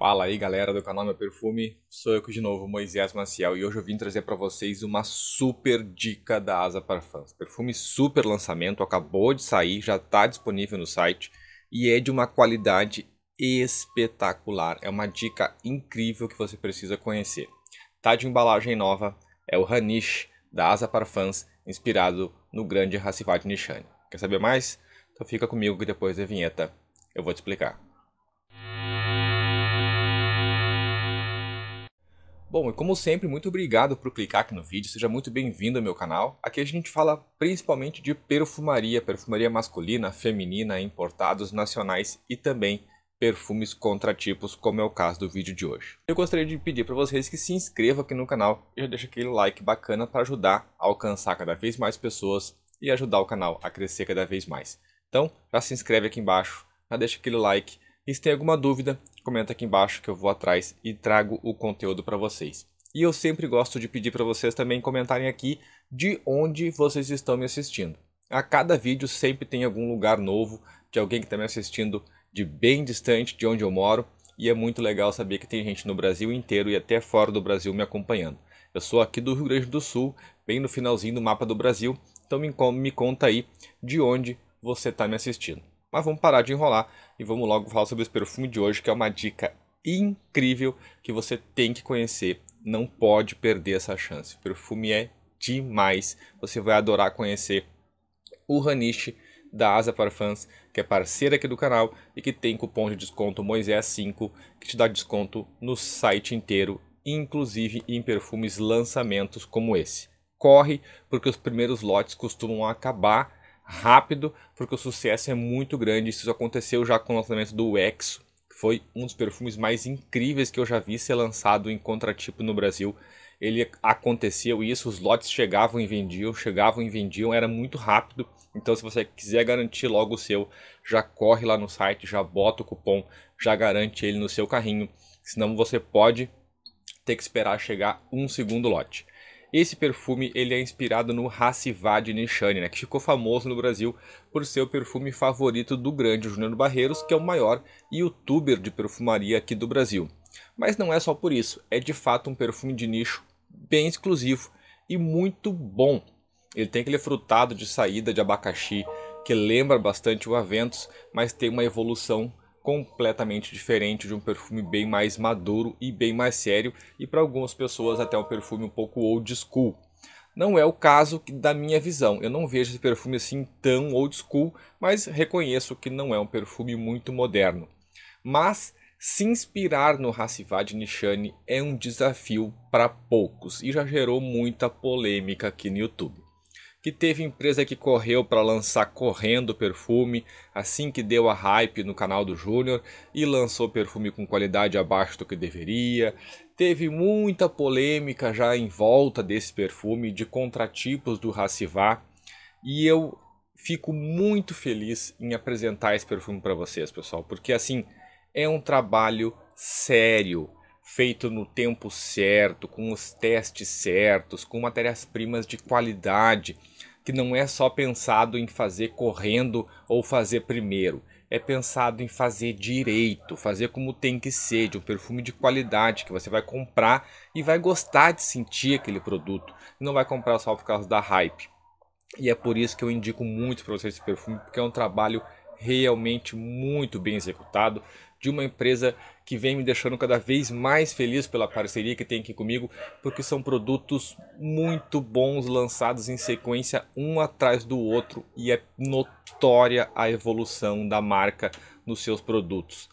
Fala aí galera do canal Meu Perfume, sou eu de novo, Moisés Maciel, e hoje eu vim trazer para vocês uma super dica da Asa Parfums. Perfume super lançamento, acabou de sair, já está disponível no site e é de uma qualidade espetacular. É uma dica incrível que você precisa conhecer. Tá de embalagem nova, é o Hanish da Asa Parfums, inspirado no grande Hassivat Nishani. Quer saber mais? Então fica comigo que depois da vinheta eu vou te explicar. Bom, e como sempre, muito obrigado por clicar aqui no vídeo, seja muito bem-vindo ao meu canal. Aqui a gente fala principalmente de perfumaria, perfumaria masculina, feminina, importados, nacionais e também perfumes contratipos, como é o caso do vídeo de hoje. Eu gostaria de pedir para vocês que se inscrevam aqui no canal e já deixem aquele like bacana para ajudar a alcançar cada vez mais pessoas e ajudar o canal a crescer cada vez mais. Então, já se inscreve aqui embaixo, já deixa aquele like e se tem alguma dúvida, comenta aqui embaixo que eu vou atrás e trago o conteúdo para vocês. E eu sempre gosto de pedir para vocês também comentarem aqui de onde vocês estão me assistindo. A cada vídeo sempre tem algum lugar novo de alguém que está me assistindo de bem distante de onde eu moro e é muito legal saber que tem gente no Brasil inteiro e até fora do Brasil me acompanhando. Eu sou aqui do Rio Grande do Sul, bem no finalzinho do mapa do Brasil, então me, me conta aí de onde você está me assistindo. Mas vamos parar de enrolar e vamos logo falar sobre esse perfume de hoje, que é uma dica incrível que você tem que conhecer. Não pode perder essa chance. O perfume é demais. Você vai adorar conhecer o Hanish da Asa Parfums, que é parceira aqui do canal e que tem cupom de desconto Moisés5, que te dá desconto no site inteiro, inclusive em perfumes lançamentos como esse. Corre, porque os primeiros lotes costumam acabar rápido, porque o sucesso é muito grande. Isso aconteceu já com o lançamento do Exo, que foi um dos perfumes mais incríveis que eu já vi ser lançado em contratipo no Brasil. Ele aconteceu isso, os lotes chegavam e vendiam, chegavam e vendiam, era muito rápido. Então, se você quiser garantir logo o seu, já corre lá no site, já bota o cupom, já garante ele no seu carrinho. Senão você pode ter que esperar chegar um segundo lote. Esse perfume ele é inspirado no Hassivad Nishani, né, que ficou famoso no Brasil por ser o perfume favorito do grande Júnior Barreiros, que é o maior youtuber de perfumaria aqui do Brasil. Mas não é só por isso, é de fato um perfume de nicho bem exclusivo e muito bom. Ele tem aquele frutado de saída de abacaxi que lembra bastante o Aventus, mas tem uma evolução completamente diferente de um perfume bem mais maduro e bem mais sério e para algumas pessoas até um perfume um pouco old school. Não é o caso da minha visão, eu não vejo esse perfume assim tão old school, mas reconheço que não é um perfume muito moderno. Mas se inspirar no Hassivad Nishani é um desafio para poucos e já gerou muita polêmica aqui no YouTube que teve empresa que correu para lançar correndo perfume assim que deu a hype no canal do Júnior e lançou perfume com qualidade abaixo do que deveria. Teve muita polêmica já em volta desse perfume de contratipos do Racivá e eu fico muito feliz em apresentar esse perfume para vocês, pessoal, porque assim é um trabalho sério, feito no tempo certo, com os testes certos, com matérias-primas de qualidade que não é só pensado em fazer correndo ou fazer primeiro. É pensado em fazer direito, fazer como tem que ser, de um perfume de qualidade que você vai comprar e vai gostar de sentir aquele produto. Não vai comprar só por causa da hype. E é por isso que eu indico muito para vocês esse perfume, porque é um trabalho realmente muito bem executado de uma empresa que vem me deixando cada vez mais feliz pela parceria que tem aqui comigo, porque são produtos muito bons lançados em sequência um atrás do outro e é notória a evolução da marca nos seus produtos.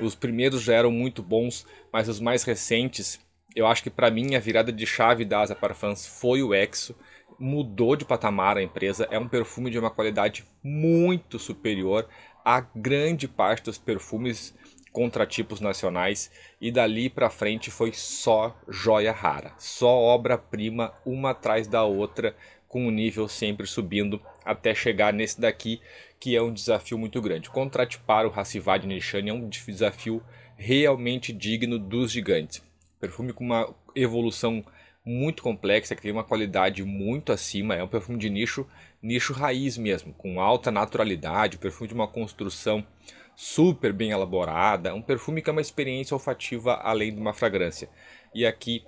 Os primeiros já eram muito bons, mas os mais recentes, eu acho que para mim a virada de chave da Asa Parfums foi o Exo mudou de patamar a empresa, é um perfume de uma qualidade muito superior a grande parte dos perfumes contratipos nacionais e dali para frente foi só joia rara, só obra-prima uma atrás da outra, com o nível sempre subindo até chegar nesse daqui, que é um desafio muito grande. Contratipar o Hassivad Nishani é um desafio realmente digno dos gigantes. Perfume com uma evolução muito complexa, que tem uma qualidade muito acima, é um perfume de nicho, nicho raiz mesmo, com alta naturalidade, perfume de uma construção super bem elaborada, um perfume que é uma experiência olfativa além de uma fragrância. E aqui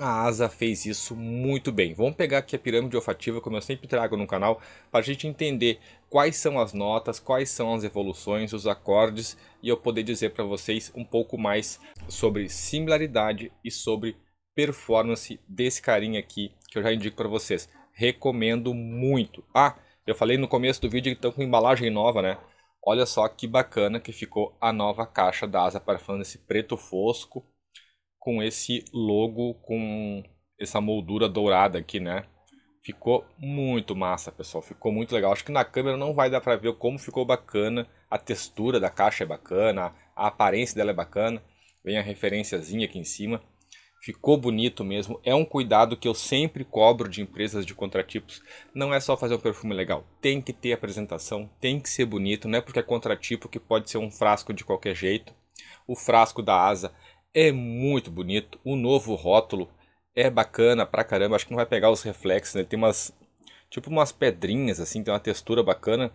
a Asa fez isso muito bem. Vamos pegar aqui a pirâmide olfativa, como eu sempre trago no canal, para a gente entender quais são as notas, quais são as evoluções, os acordes e eu poder dizer para vocês um pouco mais sobre similaridade e sobre performance desse carinha aqui que eu já indico para vocês. Recomendo muito. Ah, eu falei no começo do vídeo que estão com embalagem nova, né? Olha só que bacana que ficou a nova caixa da Asa Parfum, esse preto fosco com esse logo, com essa moldura dourada aqui, né? Ficou muito massa, pessoal. Ficou muito legal. Acho que na câmera não vai dar pra ver como ficou bacana. A textura da caixa é bacana, a aparência dela é bacana. Vem a referenciazinha aqui em cima. Ficou bonito mesmo. É um cuidado que eu sempre cobro de empresas de contratipos. Não é só fazer um perfume legal. Tem que ter apresentação, tem que ser bonito. Não é porque é contratipo que pode ser um frasco de qualquer jeito. O frasco da asa é muito bonito. O novo rótulo é bacana pra caramba. Acho que não vai pegar os reflexos, né? Tem umas tipo umas pedrinhas assim, tem uma textura bacana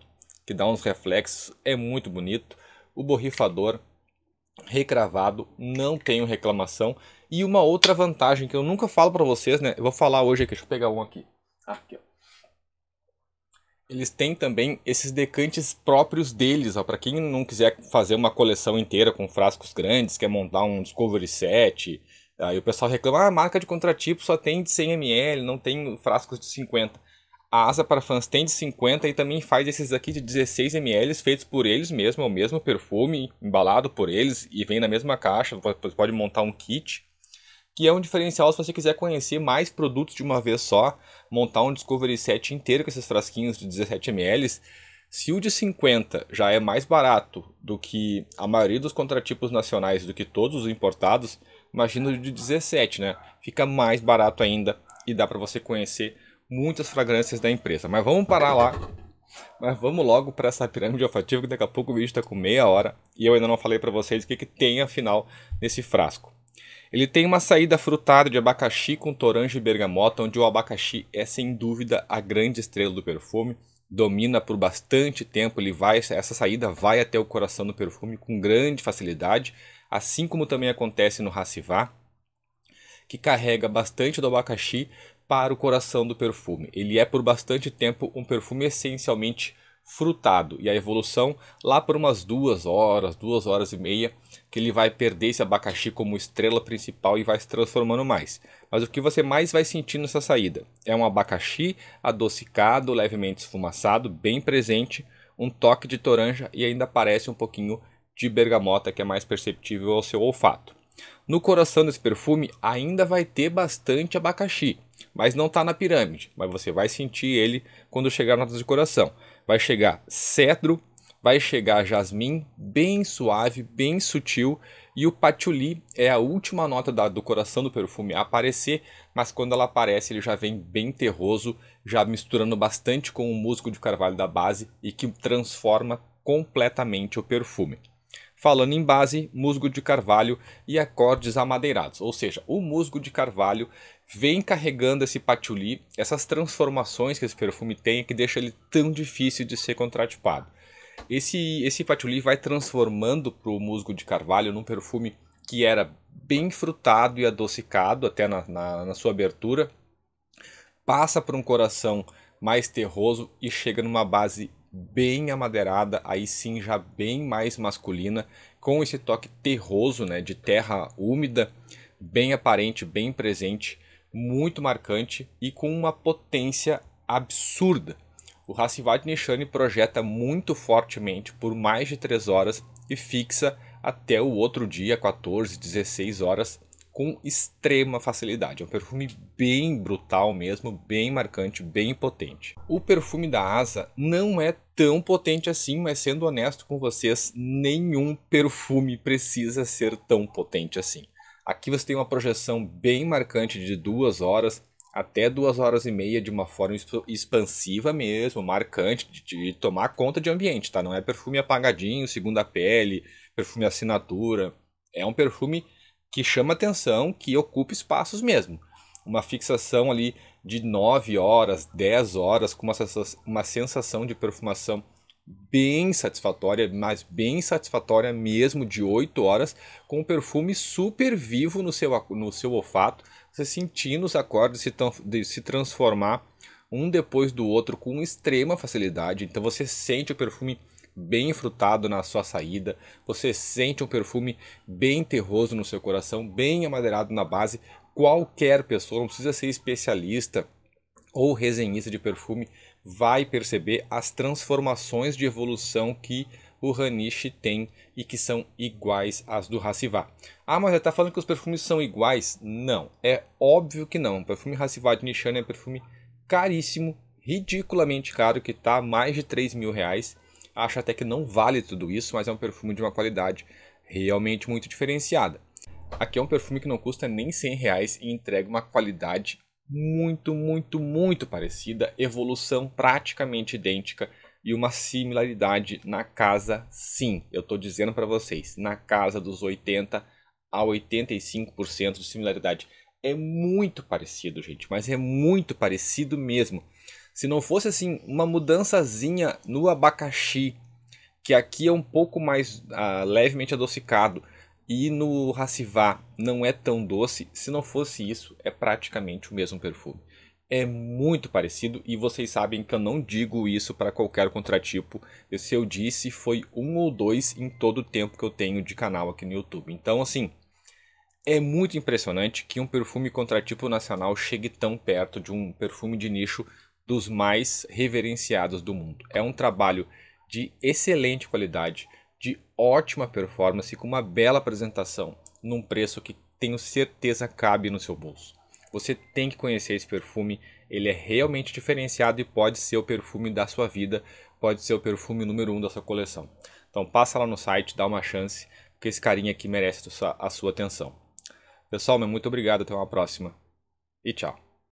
que dá uns reflexos. É muito bonito. O borrifador recravado, não tenho reclamação. E uma outra vantagem que eu nunca falo para vocês, né? Eu vou falar hoje aqui, deixa eu pegar um aqui. Aqui, ó eles têm também esses decantes próprios deles, para quem não quiser fazer uma coleção inteira com frascos grandes, quer montar um Discovery Set, aí o pessoal reclama, ah, a marca de contratipo só tem de 100 ml, não tem frascos de 50. A Asa para fãs tem de 50 e também faz esses aqui de 16 ml feitos por eles mesmo, é o mesmo perfume, embalado por eles e vem na mesma caixa, você pode montar um kit que é um diferencial se você quiser conhecer mais produtos de uma vez só, montar um Discovery Set inteiro com esses frasquinhos de 17ml. Se o de 50 já é mais barato do que a maioria dos contratipos nacionais, do que todos os importados, imagina o de 17, né? Fica mais barato ainda e dá para você conhecer muitas fragrâncias da empresa. Mas vamos parar lá. Mas vamos logo para essa pirâmide olfativa que daqui a pouco o vídeo está com meia hora e eu ainda não falei para vocês o que, que tem afinal nesse frasco. Ele tem uma saída frutada de abacaxi com toranja e bergamota, onde o abacaxi é sem dúvida a grande estrela do perfume. Domina por bastante tempo, ele vai, essa saída vai até o coração do perfume com grande facilidade, assim como também acontece no Racivá, que carrega bastante do abacaxi para o coração do perfume. Ele é por bastante tempo um perfume essencialmente frutado e a evolução lá por umas duas horas, duas horas e meia, que ele vai perder esse abacaxi como estrela principal e vai se transformando mais. Mas o que você mais vai sentir nessa saída é um abacaxi adocicado, levemente esfumaçado, bem presente, um toque de toranja e ainda aparece um pouquinho de bergamota que é mais perceptível ao seu olfato. No coração desse perfume ainda vai ter bastante abacaxi, mas não está na pirâmide, mas você vai sentir ele quando chegar notas de coração vai chegar cedro, vai chegar jasmim, bem suave, bem sutil, e o patchouli é a última nota da, do coração do perfume a aparecer, mas quando ela aparece ele já vem bem terroso, já misturando bastante com o musgo de carvalho da base e que transforma completamente o perfume. Falando em base, musgo de carvalho e acordes amadeirados, ou seja, o musgo de carvalho vem carregando esse patchouli, essas transformações que esse perfume tem que deixa ele tão difícil de ser contratipado. Esse, esse patchouli vai transformando para o musgo de carvalho num perfume que era bem frutado e adocicado até na, na, na sua abertura, passa por um coração mais terroso e chega numa base bem amadeirada, aí sim já bem mais masculina, com esse toque terroso, né, de terra úmida, bem aparente, bem presente, muito marcante e com uma potência absurda. O Hassivat Nishani projeta muito fortemente por mais de 3 horas e fixa até o outro dia, 14, 16 horas, com extrema facilidade. É um perfume bem brutal mesmo, bem marcante, bem potente. O perfume da Asa não é tão potente assim, mas sendo honesto com vocês, nenhum perfume precisa ser tão potente assim. Aqui você tem uma projeção bem marcante de duas horas até duas horas e meia de uma forma expansiva mesmo, marcante, de, de tomar conta de ambiente, tá? Não é perfume apagadinho, segunda pele, perfume assinatura. É um perfume que chama atenção, que ocupa espaços mesmo. Uma fixação ali de 9 horas, 10 horas, com uma sensação, de perfumação bem satisfatória, mas bem satisfatória mesmo, de 8 horas, com um perfume super vivo no seu, no seu olfato, você sentindo os acordes se, de se transformar um depois do outro com extrema facilidade. Então você sente o perfume bem frutado na sua saída, você sente um perfume bem terroso no seu coração, bem amadeirado na base. Qualquer pessoa, não precisa ser especialista ou resenhista de perfume, vai perceber as transformações de evolução que o Hanish tem e que são iguais às do Hassivá. Ah, mas está falando que os perfumes são iguais? Não, é óbvio que não. O perfume Hassivá de Nishan é um perfume caríssimo, ridiculamente caro, que está mais de 3 mil reais. Acho até que não vale tudo isso, mas é um perfume de uma qualidade realmente muito diferenciada. Aqui é um perfume que não custa nem 100 reais e entrega uma qualidade muito, muito, muito parecida, evolução praticamente idêntica e uma similaridade na casa, sim, eu estou dizendo para vocês, na casa dos 80 a 85% de similaridade. É muito parecido, gente, mas é muito parecido mesmo. Se não fosse assim uma mudançazinha no abacaxi, que aqui é um pouco mais uh, levemente adocicado, e no Racivá não é tão doce, se não fosse isso, é praticamente o mesmo perfume. É muito parecido e vocês sabem que eu não digo isso para qualquer contratipo. Se eu disse, foi um ou dois em todo o tempo que eu tenho de canal aqui no YouTube. Então, assim, é muito impressionante que um perfume contratipo nacional chegue tão perto de um perfume de nicho dos mais reverenciados do mundo. É um trabalho de excelente qualidade de ótima performance com uma bela apresentação, num preço que tenho certeza cabe no seu bolso. Você tem que conhecer esse perfume, ele é realmente diferenciado e pode ser o perfume da sua vida, pode ser o perfume número um da sua coleção. Então passa lá no site, dá uma chance, porque esse carinha aqui merece a sua atenção. Pessoal, muito obrigado, até uma próxima e tchau.